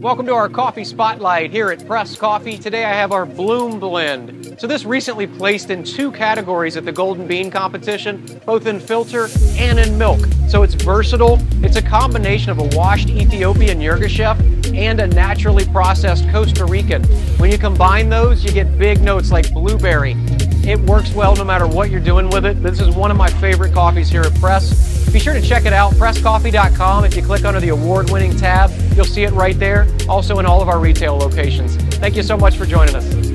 Welcome to our coffee spotlight here at Press Coffee. Today I have our Bloom Blend. So this recently placed in two categories at the Golden Bean competition, both in filter and in milk. So it's versatile. It's a combination of a washed Ethiopian Yirgacheffe and a naturally processed Costa Rican. When you combine those, you get big notes like blueberry. It works well no matter what you're doing with it. This is one of my favorite coffees here at Press. Be sure to check it out, presscoffee.com. If you click under the award winning tab, you'll see it right there, also in all of our retail locations. Thank you so much for joining us.